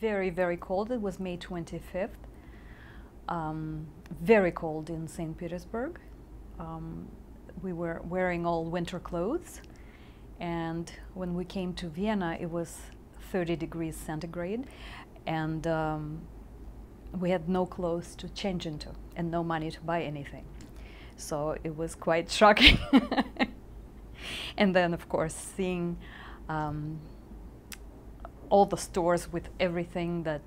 Very, very cold. It was May 25th. Um, very cold in St. Petersburg. Um, we were wearing all winter clothes. And when we came to Vienna, it was 30 degrees centigrade. And um, we had no clothes to change into and no money to buy anything. So it was quite shocking. and then, of course, seeing um, all the stores with everything that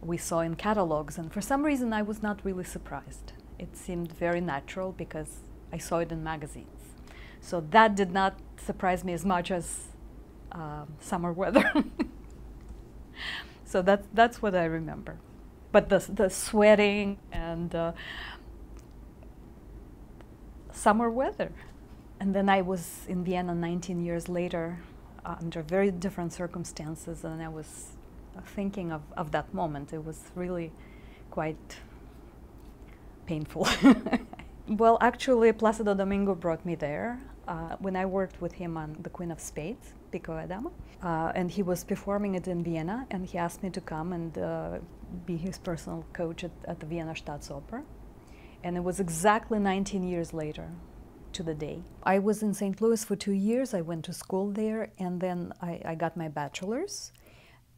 we saw in catalogs. And for some reason, I was not really surprised. It seemed very natural because I saw it in magazines. So that did not surprise me as much as uh, summer weather. so that's, that's what I remember. But the, the sweating and uh, summer weather. And then I was in Vienna 19 years later uh, under very different circumstances, and I was thinking of, of that moment. It was really quite painful. well, actually, Placido Domingo brought me there uh, when I worked with him on The Queen of Spades, Pico e Dama, uh, and he was performing it in Vienna, and he asked me to come and uh, be his personal coach at, at the Vienna Staatsoper. And it was exactly 19 years later to the day. I was in St. Louis for two years. I went to school there, and then I, I got my bachelor's,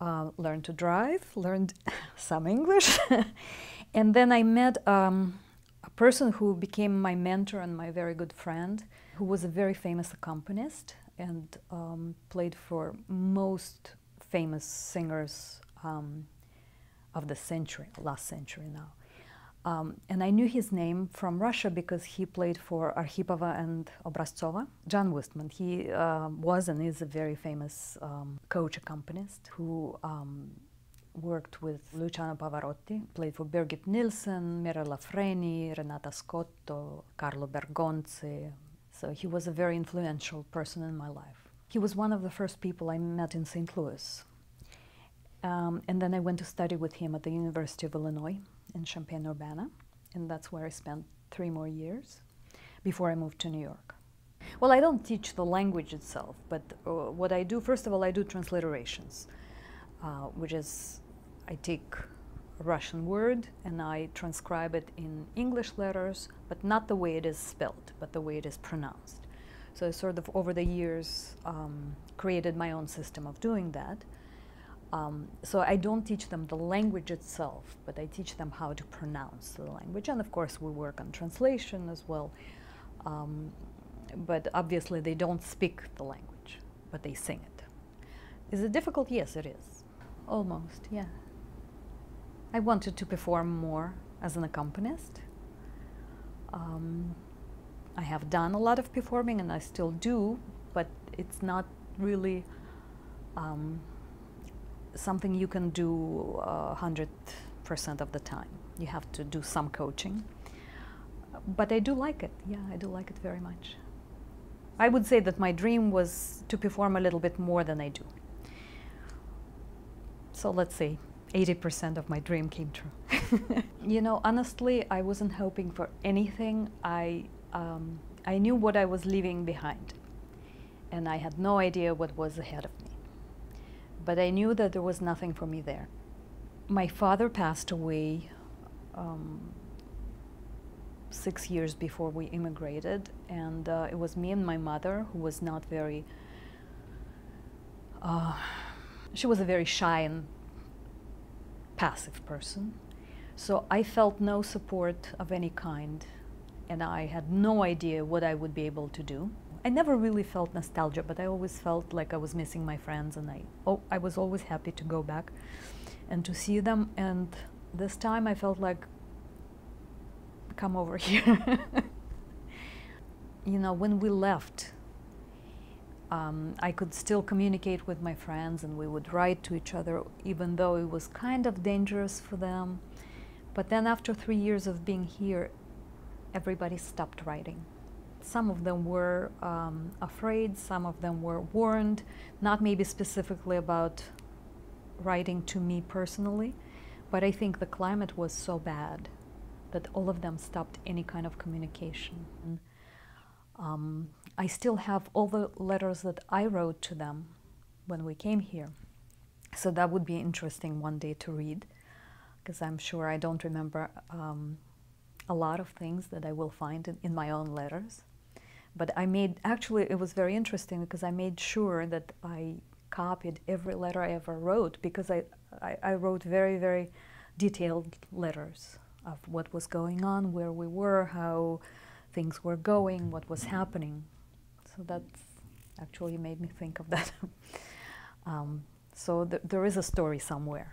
uh, learned to drive, learned some English, and then I met um, a person who became my mentor and my very good friend, who was a very famous accompanist and um, played for most famous singers um, of the century, last century now. Um, and I knew his name from Russia because he played for Arkhipova and Obraztsova. John Wustman, he uh, was and is a very famous um, coach accompanist who um, worked with Luciano Pavarotti, played for Birgit Nilsson, Mirella Freni, Renata Scotto, Carlo Bergonzi. So he was a very influential person in my life. He was one of the first people I met in St. Louis. Um, and then I went to study with him at the University of Illinois in Champaign-Urbana, and that's where I spent three more years before I moved to New York. Well, I don't teach the language itself, but uh, what I do, first of all, I do transliterations, uh, which is I take a Russian word and I transcribe it in English letters, but not the way it is spelled, but the way it is pronounced. So I sort of, over the years, um, created my own system of doing that. Um, so I don't teach them the language itself, but I teach them how to pronounce the language. And of course, we work on translation as well. Um, but obviously, they don't speak the language, but they sing it. Is it difficult? Yes, it is. Almost, yeah. I wanted to perform more as an accompanist. Um, I have done a lot of performing, and I still do, but it's not really. Um, something you can do uh, 100% of the time. You have to do some coaching. But I do like it. Yeah, I do like it very much. I would say that my dream was to perform a little bit more than I do. So let's say 80% of my dream came true. you know, honestly, I wasn't hoping for anything. I, um, I knew what I was leaving behind, and I had no idea what was ahead of me but I knew that there was nothing for me there. My father passed away um, six years before we immigrated, and uh, it was me and my mother who was not very. Uh, she was a very shy and passive person. So I felt no support of any kind, and I had no idea what I would be able to do. I never really felt nostalgia, but I always felt like I was missing my friends, and I oh, I was always happy to go back and to see them. And this time, I felt like, come over here. you know, when we left, um, I could still communicate with my friends, and we would write to each other, even though it was kind of dangerous for them. But then, after three years of being here, everybody stopped writing some of them were um, afraid, some of them were warned, not maybe specifically about writing to me personally, but I think the climate was so bad that all of them stopped any kind of communication. Um, I still have all the letters that I wrote to them when we came here. so that would be interesting one day to read, because I'm sure I don't remember um, a lot of things that I will find in, in my own letters. But I made, actually, it was very interesting because I made sure that I copied every letter I ever wrote because I, I, I wrote very, very detailed letters of what was going on, where we were, how things were going, what was happening. So that's actually made me think of that. um, so th there is a story somewhere.